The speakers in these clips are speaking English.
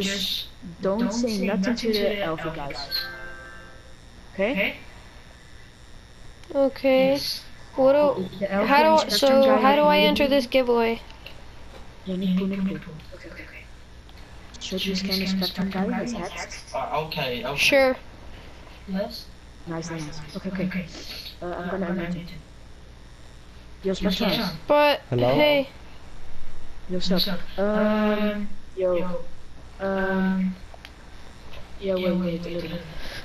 just don't say nothing to the alpha guys. Okay? Okay. What do? How do? So how do I enter this giveaway? Yeah, Nick Poo, Nick Poo. Okay, okay, okay. Should you scan the spectrum guy his heads? Uh, okay, okay. Sure. Nice, nice. Okay, okay. Uh, I'm gonna unmute it. Yo, spectrum. But Hello? hey, Yo, sup? Um, yo. Um. Yeah, wait, wait, a little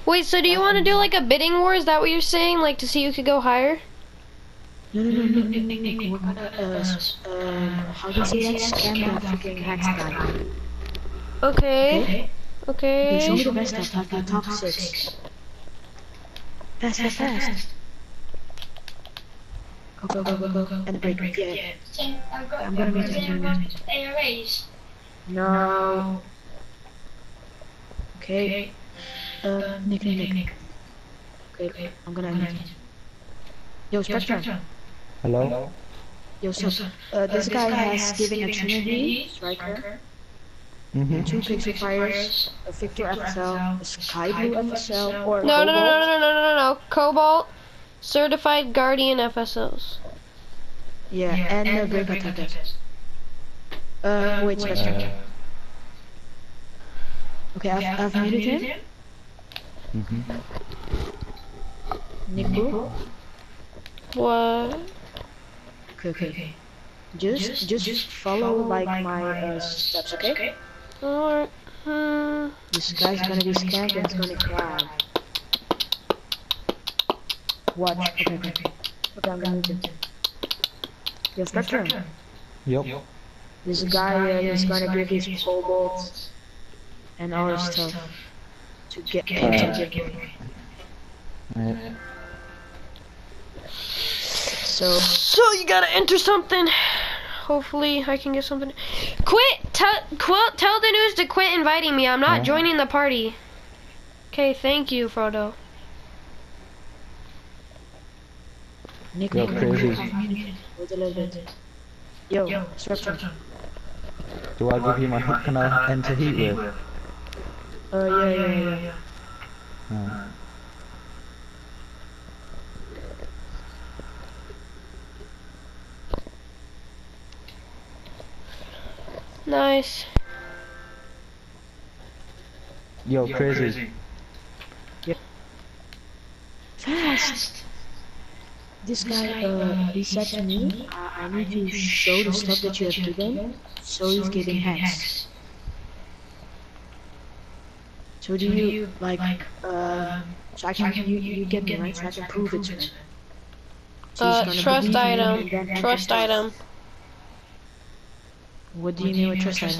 wait. So do you want to do like a bidding war? Is that what you're saying? Like to see who could go higher? No, no, no, no, no, no, no, no. We're gonna, uh, s- um, how do you say that? Scam the freaking hex. Okay. Okay, show me Okay. the best stuff, like the top six. Fast, fast, fast. Go, go, go, go, go. And break, break, yeah. I'm gonna mute it, I'm gonna mute it. No. Okay. Uh, Nick, Nick, Nick. Okay, I'm gonna unmute it. Yo, Spectrum. Hello? Yo, so, uh, this guy has given a Trinity striker, Mm-hmm. two pixel fires, a Victor FSL, a Sky Blue FSL, or No, no, no, no, no, no, no, no, no. Cobalt, certified guardian FSOs. Yeah, and a Break Attack. Uh, wait, Spectrum. Uh, Okay, I've, I've muted him. mm-hmm. Nick Poo. What? Okay, okay. Just, just follow like my uh, steps, okay? Alright. Hmm. This guy's gonna be scared and it's gonna cry. Watch. Okay, okay. Okay, I'm gonna mute him. Yo, Spectrum. Yup. This guy uh, is gonna give his cobalt and all his stuff to get into the giveaway. Uh, So, So you gotta enter something. Hopefully I can get something. Quit! Tell, quit, tell the news to quit inviting me. I'm not Huh? joining the party. Okay, thank you, Frodo. Nick, Yo, Nick, crazy. Nick, I've muted him. Wait a little bit. Yo, do I give you my hit? Can I enter heat with? Uh, yeah, yeah, yeah, yeah. Uh, Nice. yo, crazy. Yep. Fast! This guy, uh, he said to me, I, I need to show the stuff that you have given, so he's getting hacks. So do you, like, um, so I can, you, you get me, right? So I can prove it to him. So Uh, gonna trust believe in me item. and then enter Trust item. What do you mean with trust item?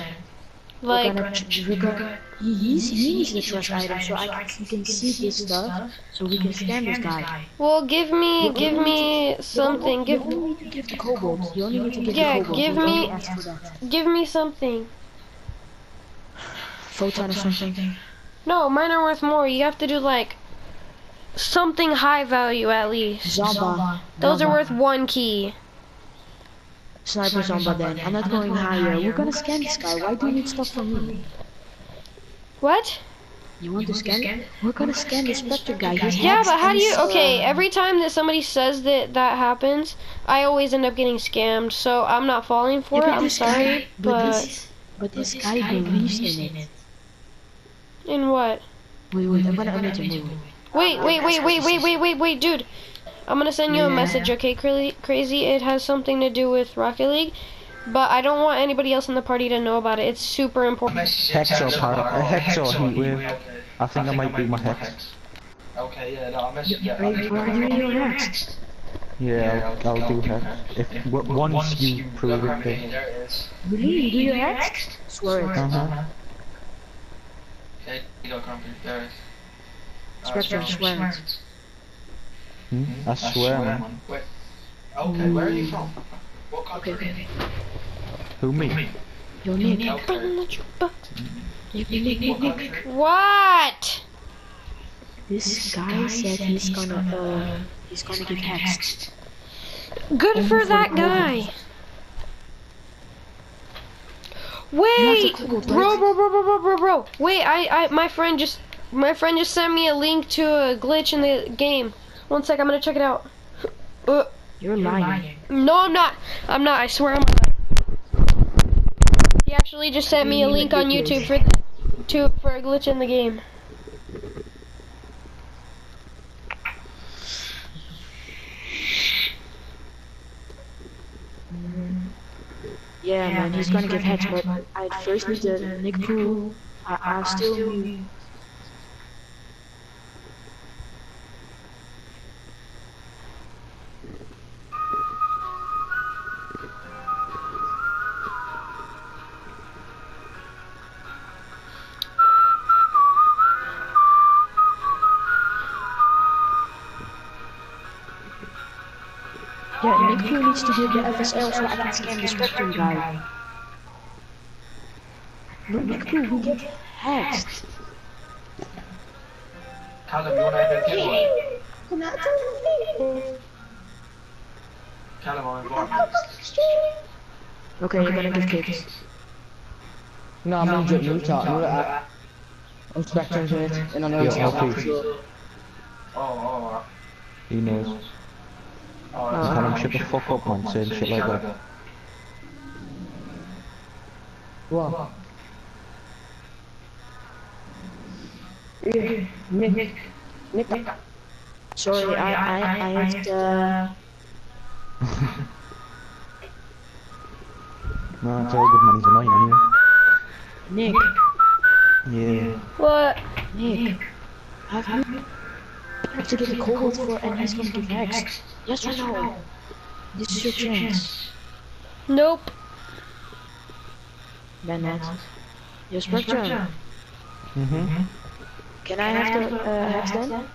Like, we're gonna, tr- we're gonna, he, he's, he the trust item, so I can, he can see this stuff, so we can scan this guy. well, give me, give me something. Give, You only need to give the cobalt. You only need to give Yeah, the cobalt. give me- ask for that. give me something. Photon or something. No, mine are worth more. You have to do like something high value at least. Zomba. Those are worth one key. Sniper Zomba then. I'm not going higher. We're gonna scan this guy. Why do you need stuff from me? What? You want to scan? We're gonna scan the Spectre guy. His Yeah, but how do you? uh, Okay, every time that somebody says that that happens, I always end up getting scammed. So I'm not falling for Yeah, it. I'm this guy- sorry, but but this, but this guy believes in it. In what? Wait, wait, I'm gonna unmute him. Wait, Wait, wait. wait, wait, wait, wait, wait, wait, wait, dude. I'm gonna send you a message, okay, Cra- crazy? It has something to do with Rocket League, but I don't want anybody else in the party to know about it. It's super important. Hex or power, uh, heat wave. I think I might do my hex. Okay, yeah, no, I'll message you. Wait, where are you your next? Yeah, I'll, I'll do hex. If w- once you prove it, Okay, then. there it is. Really? You do your next? Swear it. Uh huh. Okay, you go, Grumpy. There it is. Uh, Spectre, swear it. Hmm? I swear, man. Wait. Okay, where are you from? What country? okay, okay. Who me? Yo, Nick. Okay. Nick, Nick, Nick, What Nick. What? This guy said he's gonna, uh, he's gonna get hexed. Good for that guy. Wait, bro, bro, bro, bro, bro, bro, bro. Wait, I, I, my friend just, my friend just sent me a link to a glitch in the game. One sec, I'm gonna check it out. Uh, You're lying. no, I'm not. I'm not. I swear I'm not. He actually just sent me a link on YouTube for, the, to for a glitch in the game. Yeah, man, he's gonna get hacked, but I first need the Nick Pool. I, I still need. Yeah, Nick Pool needs to give the FSL so I can scan the Spectrum guy. No, Nick Pool, we get hacked. Callum, you wanna have a kid one? Callum, I'm involved. Okay, you're gonna give kids. No, I'm injured, new talk, new that. I'm spectrum to it, and I know Yo, it's LP. Oh, oh, oh. He knows. oh. Oh Just tell him shut the fuck up, man, saying shit like that. What? Nick, Nick, Nick, Sorry, I, I, I had, uh, No, it's all good, man. He's annoying Nick, anyway. Yeah. What? Nick, have you have to get a cold for and he's gonna give X? Yes or no? This is your chance. Nope. Then not. Your Spectrum. Mm-hmm. Can I have the uh, hex then?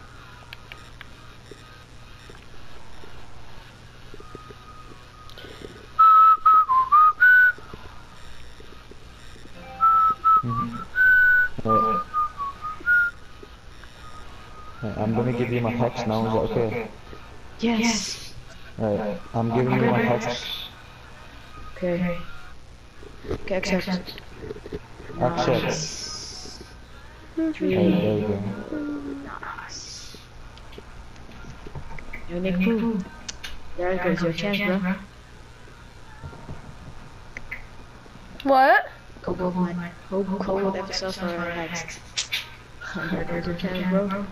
I'm give you my text now, is that okay? Yes. Right, I'm giving you my text. Okay. Okay, accept. Accept. Right, Three. there you go. Yo, Nick Poo. There goes your chance, bro. What? Go go my go go with episode for hex. There goes your chance, bro.